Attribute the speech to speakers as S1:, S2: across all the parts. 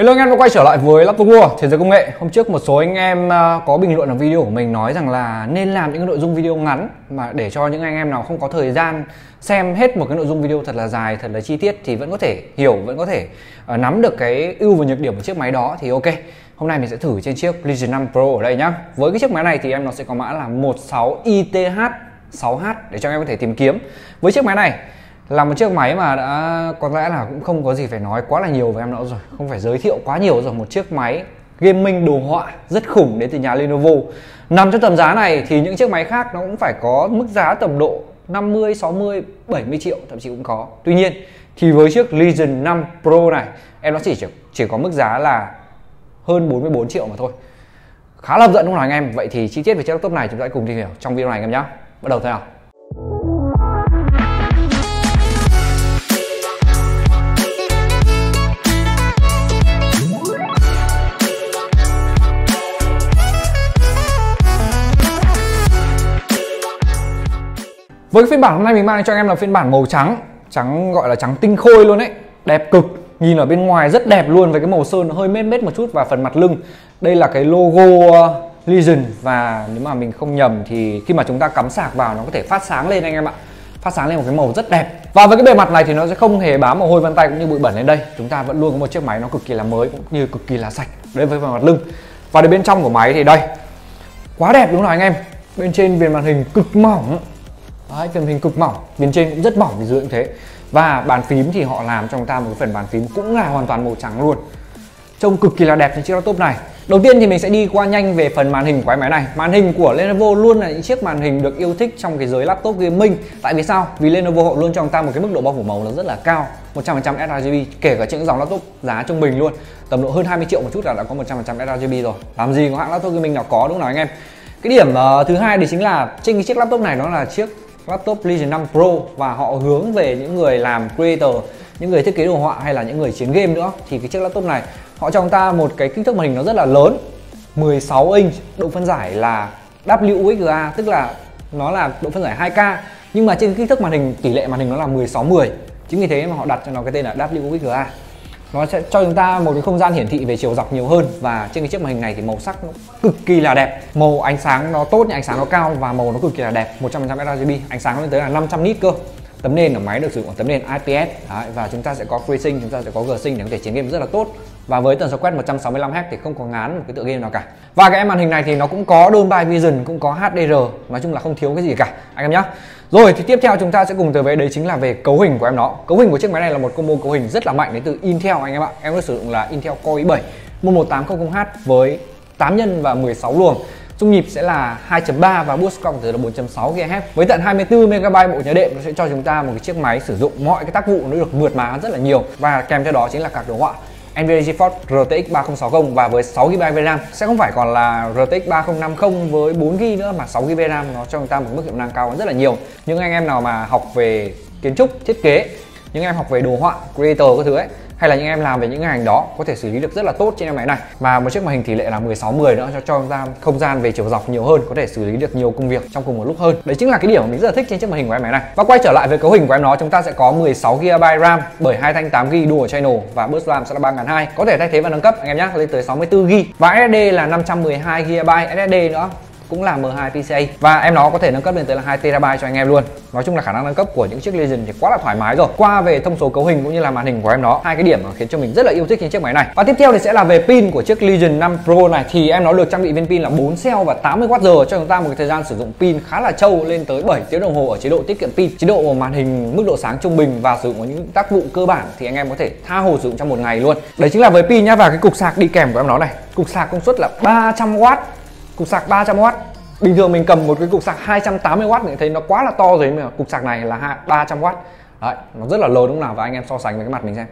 S1: Hello anh em đã quay trở lại với laptop mua thế giới công nghệ. Hôm trước một số anh em ờ, có bình luận ở video của mình nói rằng là nên làm những nội dung video ngắn mà để cho những anh em nào không có thời gian xem hết một cái nội dung video thật là dài, thật là chi tiết thì vẫn có thể hiểu, vẫn có thể ờ, nắm được cái ưu và nhược điểm của chiếc máy đó thì ok. Hôm nay mình sẽ thử trên chiếc Legion 5 Pro ở đây nhá. Với cái chiếc máy này thì em nó sẽ có mã là 16ITH 6H để cho anh em có thể tìm kiếm. Với chiếc máy này là một chiếc máy mà đã có lẽ là cũng không có gì phải nói quá là nhiều với em nữa rồi. Không phải giới thiệu quá nhiều rồi. Một chiếc máy gaming đồ họa rất khủng đến từ nhà Lenovo. Nằm trong tầm giá này thì những chiếc máy khác nó cũng phải có mức giá tầm độ 50, 60, 70 triệu thậm chí cũng có. Tuy nhiên thì với chiếc Legion 5 Pro này em nó chỉ chỉ có mức giá là hơn 44 triệu mà thôi. Khá là hấp dẫn đúng không anh em? Vậy thì chi tiết về chiếc laptop này chúng ta hãy cùng tìm hiểu trong video này anh em nhé bắt đầu thôi nào. Với phiên bản hôm nay mình mang cho anh em là phiên bản màu trắng. Trắng gọi là trắng tinh khôi luôn đấy Đẹp cực. Nhìn ở bên ngoài rất đẹp luôn với cái màu sơn nó hơi mết mết một chút và phần mặt lưng. Đây là cái logo uh, Legion Và nếu mà mình không nhầm thì khi mà chúng ta cắm sạc vào nó có thể phát sáng lên anh em ạ. Phát sáng lên một cái màu rất đẹp. Và với cái bề mặt này thì nó sẽ không hề bám mồ hôi vân tay cũng như bụi bẩn lên đây. Chúng ta vẫn luôn có một chiếc máy nó cực kỳ là mới cũng như cực kỳ là sạch. Đối với phần mặt lưng. Và đến bên trong của máy thì đây. Quá đẹp đúng không anh em. Bên trên viền màn hình cực mỏng. Đấy, phần hình cực mỏng bên trên cũng rất mỏng vì dưới cũng thế. Và bàn phím thì họ làm cho chúng ta một cái phần bàn phím cũng là hoàn toàn màu trắng luôn. Trông cực kỳ là đẹp trên chiếc laptop này. Đầu tiên thì mình sẽ đi qua nhanh về phần màn hình của cái máy này. Màn hình của Lenovo luôn là những chiếc màn hình được yêu thích trong cái giới laptop gaming. Tại vì sao? Vì Lenovo họ luôn cho chúng ta một cái mức độ bao phủ màu nó rất là cao 100% sRGB kể cả những dòng laptop giá trung bình luôn. Tầm độ hơn 20 triệu một chút là đã có 100% sRGB rồi. Làm gì có hãng laptop gaming nào có đúng không nào anh em? Cái điểm uh, thứ hai thì chính là trên cái chiếc laptop này nó là chiếc laptop Legion 5 Pro và họ hướng về những người làm creator, những người thiết kế đồ họa hay là những người chiến game nữa. Thì cái chiếc laptop này, họ cho chúng ta một cái kích thước màn hình nó rất là lớn 16 inch, độ phân giải là WXGA tức là nó là độ phân giải 2K nhưng mà trên kích thước màn hình, tỷ lệ màn hình nó là 16 10 chính vì thế mà họ đặt cho nó cái tên là WXGA nó sẽ cho chúng ta một cái không gian hiển thị về chiều dọc nhiều hơn và trên cái chiếc màn hình này thì màu sắc nó cực kỳ là đẹp. Màu ánh sáng nó tốt ánh sáng nó cao và màu nó cực kỳ là đẹp 100% sRGB ánh sáng lên tới là 500 nit cơ. Tấm nền ở máy được sử dụng tấm nền IPS Đấy, và chúng ta sẽ có FreeSync chúng ta sẽ có G-Sync để có thể chiến game rất là tốt và với tần số quét 165Hz thì không có ngán một cái tựa game nào cả. Và cái em màn hình này thì nó cũng có Dolby Vision, cũng có HDR nói chung là không thiếu cái gì cả. Anh em nhé rồi, thì tiếp theo chúng ta sẽ cùng tới với, đấy chính là về cấu hình của em nó. Cấu hình của chiếc máy này là một combo cấu hình rất là mạnh đến từ Intel anh em ạ. Em có sử dụng là Intel Core i7 11800H với 8 nhân và 16 luồng. Dung nhịp sẽ là 2.3 và boost clock từ là 4.6 GHz. Với tận 24 MB bộ nhớ đệm, nó sẽ cho chúng ta một cái chiếc máy sử dụng mọi cái tác vụ nó được mượt mà rất là nhiều. Và kèm theo đó chính là các đồ họa. NVIDIA GeForce RTX 3060 và với 6GB RAM sẽ không phải còn là RTX 3050 với 4GB nữa mà 6GB RAM nó cho chúng ta một mức hiệu năng cao hơn rất là nhiều. Những anh em nào mà học về kiến trúc, thiết kế, những em học về đồ họa, creator các thứ ấy hay là những em làm về những ngành đó có thể xử lý được rất là tốt trên em máy này. Và một chiếc màn hình tỷ lệ là 16 10 nữa, cho cho ra không gian về chiều dọc nhiều hơn, có thể xử lý được nhiều công việc trong cùng một lúc hơn. Đấy chính là cái điểm mà mình rất là thích trên chiếc màn hình của em máy này. Và quay trở lại với cấu hình của em nó chúng ta sẽ có 16 GB RAM bởi hai thanh 8 GB dual channel và bus RAM sẽ là 3200 có thể thay thế và nâng cấp, anh em nhé, lên tới 64 GB và SSD là 512 GB SSD nữa cũng là M2 PCIe và em nó có thể nâng cấp lên tới là 2 TB cho anh em luôn. Nói chung là khả năng nâng cấp của những chiếc Legion thì quá là thoải mái rồi. Qua về thông số cấu hình cũng như là màn hình của em nó, hai cái điểm mà khiến cho mình rất là yêu thích trên chiếc máy này. Và tiếp theo thì sẽ là về pin của chiếc Legion 5 Pro này. Thì em nó được trang bị viên pin là 4 cell và 80Wh cho chúng ta một cái thời gian sử dụng pin khá là trâu lên tới 7 tiếng đồng hồ ở chế độ tiết kiệm pin. Chế độ màn hình, mức độ sáng trung bình và sử dụng những tác vụ cơ bản thì anh em có thể tha hồ sử dụng trong một ngày luôn. Đấy chính là với pin nhá. Và cái cục sạc đi kèm của em nó này. Cục sạc công suất là 300W cục sạc 300W bình thường mình cầm một cái cục sạc 280W thì thấy nó quá là to rồi mà cục sạc này là 300W đấy, nó rất là lớn đúng không nào, và anh em so sánh với cái mặt mình xem.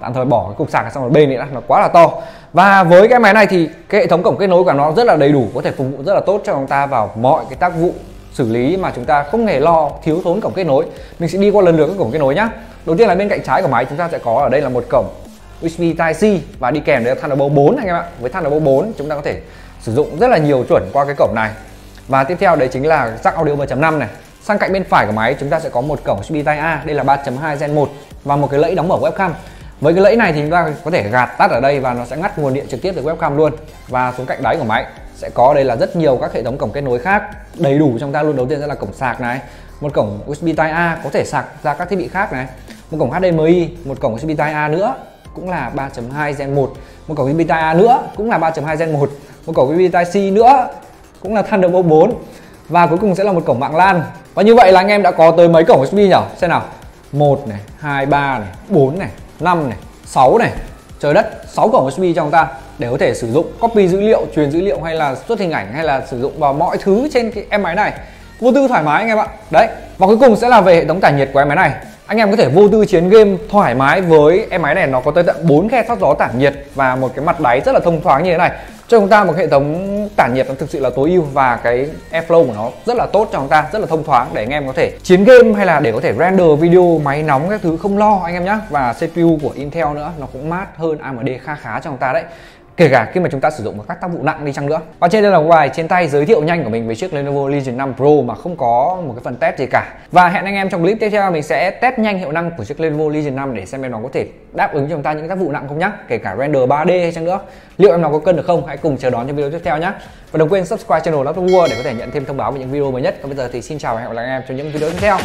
S1: Tạm thời bỏ cái cục sạc sang một bên nữa nó quá là to. Và với cái máy này thì cái hệ thống cổng kết nối của nó rất là đầy đủ, có thể phục vụ rất là tốt cho chúng ta vào mọi cái tác vụ xử lý mà chúng ta không hề lo, thiếu thốn cổng kết nối. Mình sẽ đi qua lần lượt các cổng kết nối nhá. Đầu tiên là bên cạnh trái của máy, chúng ta sẽ có ở đây là một cổng USB Type C và đi kèm đấy là Thunderbolt 4 anh em ạ. Với Thunderbolt 4 chúng ta có thể sử dụng rất là nhiều chuẩn qua cái cổng này. Và tiếp theo đấy chính là jack audio 3.5 này. Sang cạnh bên phải của máy, chúng ta sẽ có một cổng USB Type A, đây là 3.2 Gen 1 và một cái lẫy đóng mở webcam. Với cái lẫy này thì chúng ta có thể gạt tắt ở đây và nó sẽ ngắt nguồn điện trực tiếp từ webcam luôn. Và xuống cạnh đáy của máy sẽ có đây là rất nhiều các hệ thống cổng kết nối khác đầy đủ trong ta luôn. Đầu tiên sẽ là cổng sạc này, một cổng USB Type A có thể sạc ra các thiết bị khác này, một cổng HDMI một cổng USB Type A nữa cũng là 3.2 Gen 1 một cổng USB Type A nữa cũng là 3.2 Gen 1 một cổng USB Type C nữa, cũng là Thunderbolt 4 và cuối cùng sẽ là một cổng mạng LAN. Và như vậy là anh em đã có tới mấy cổng USB nhỉ? Xem nào. 1 này 2 3 này 4 này 5 này 6 này. Trời đất 6 cổng USB trong ta để có thể sử dụng copy dữ liệu, truyền dữ liệu hay là xuất hình ảnh hay là sử dụng vào mọi thứ trên cái em máy này. Vô tư thoải mái anh em ạ. Đấy, và cuối cùng sẽ là về hệ thống tản nhiệt của em máy này. Anh em có thể vô tư chiến game thoải mái với em máy này. Nó có tới tận 4 khe thoát gió tản nhiệt và một cái mặt đáy rất là thông thoáng như thế này cho chúng ta một hệ thống tản nhiệt nó thực sự là tối ưu và cái airflow của nó rất là tốt cho chúng ta, rất là thông thoáng để anh em có thể chiến game hay là để có thể render video máy nóng các thứ không lo anh em nhé và CPU của Intel nữa, nó cũng mát hơn AMD kha khá cho chúng ta đấy kể cả khi mà chúng ta sử dụng các tác vụ nặng đi chăng nữa. Và trên đây là bài trên tay giới thiệu nhanh của mình về chiếc Lenovo Legion 5 Pro mà không có một cái phần test gì cả. Và hẹn anh em trong clip tiếp theo, mình sẽ test nhanh hiệu năng của chiếc Lenovo Legion 5 để xem em nó có thể đáp ứng cho chúng ta những tác vụ nặng không nhá. Kể cả render 3D hay chăng nữa. Liệu em nó có cân được không? Hãy cùng chờ đón trong video tiếp theo nhé và đừng quên subscribe channel Laptop World để có thể nhận thêm thông báo về những video mới nhất. Còn bây giờ thì xin chào và hẹn gặp lại anh em trong những video tiếp theo.